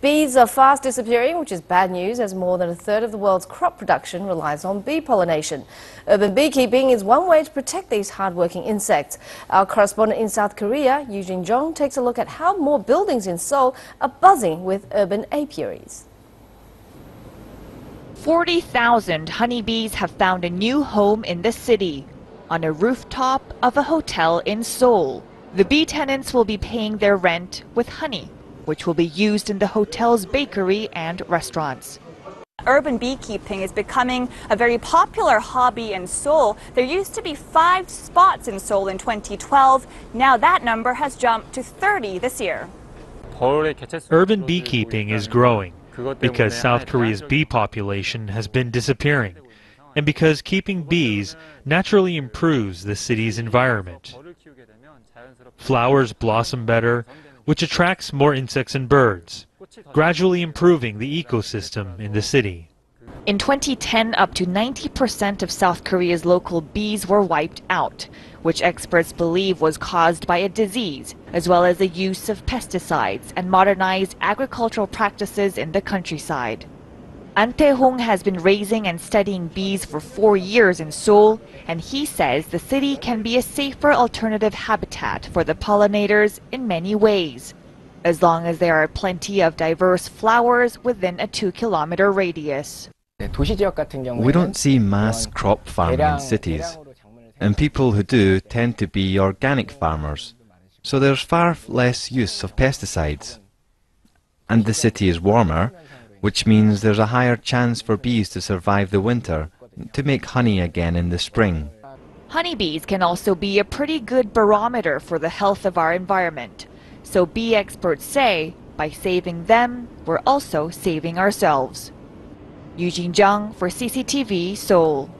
Bees are fast disappearing, which is bad news as more than a third of the world's crop production relies on bee pollination. Urban beekeeping is one way to protect these hardworking insects. Our correspondent in South Korea, Eugene Jung, takes a look at how more buildings in Seoul are buzzing with urban apiaries. 40,000 honeybees have found a new home in the city, on a rooftop of a hotel in Seoul. The bee tenants will be paying their rent with honey which will be used in the hotel's bakery and restaurants. Urban beekeeping is becoming a very popular hobby in Seoul. There used to be five spots in Seoul in 2012. Now that number has jumped to 30 this year. Urban beekeeping is growing because South Korea's bee population has been disappearing and because keeping bees naturally improves the city's environment. Flowers blossom better, which attracts more insects and birds, gradually improving the ecosystem in the city. In 2010, up to 90% of South Korea's local bees were wiped out, which experts believe was caused by a disease, as well as the use of pesticides and modernized agricultural practices in the countryside. An Tae-hong has been raising and studying bees for four years in Seoul, and he says the city can be a safer alternative habitat for the pollinators in many ways, as long as there are plenty of diverse flowers within a two-kilometer radius. We don't see mass crop farming in cities, and people who do tend to be organic farmers, so there's far less use of pesticides. And the city is warmer, which means there's a higher chance for bees to survive the winter to make honey again in the spring. Honeybees can also be a pretty good barometer for the health of our environment. So bee experts say, by saving them, we're also saving ourselves. Eugene Jung for CCTV, Seoul.